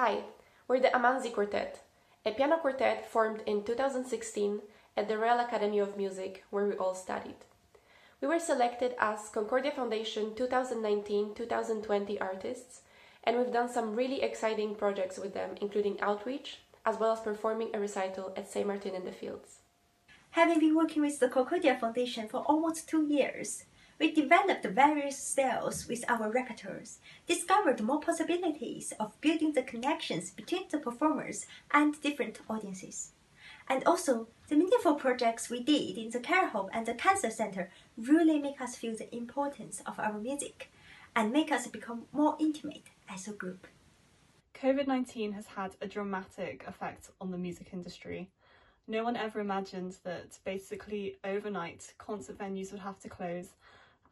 Hi, we're the Amanzi Quartet, a piano quartet formed in 2016 at the Royal Academy of Music, where we all studied. We were selected as Concordia Foundation 2019-2020 artists, and we've done some really exciting projects with them, including outreach, as well as performing a recital at St. Martin in the Fields. Having been working with the Concordia Foundation for almost two years, we developed various styles with our repertoires, discovered more possibilities of building the connections between the performers and different audiences. And also, the meaningful projects we did in the care home and the cancer center really make us feel the importance of our music and make us become more intimate as a group. COVID 19 has had a dramatic effect on the music industry. No one ever imagined that basically overnight concert venues would have to close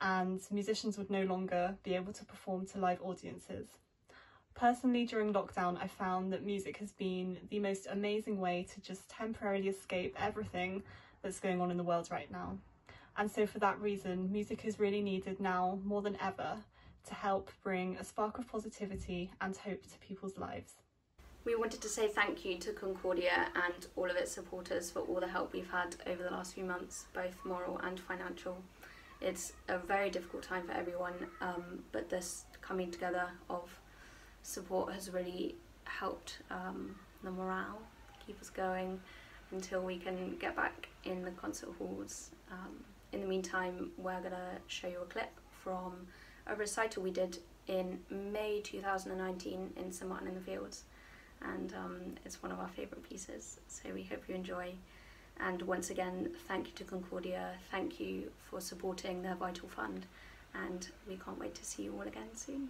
and musicians would no longer be able to perform to live audiences. Personally, during lockdown, I found that music has been the most amazing way to just temporarily escape everything that's going on in the world right now. And so, for that reason, music is really needed now more than ever to help bring a spark of positivity and hope to people's lives. We wanted to say thank you to Concordia and all of its supporters for all the help we've had over the last few months, both moral and financial. It's a very difficult time for everyone, um, but this coming together of support has really helped um, the morale keep us going until we can get back in the concert halls. Um, in the meantime, we're going to show you a clip from a recital we did in May 2019 in St Martin in the Fields and um, it's one of our favourite pieces so we hope you enjoy and once again thank you to Concordia, thank you for supporting their vital fund and we can't wait to see you all again soon.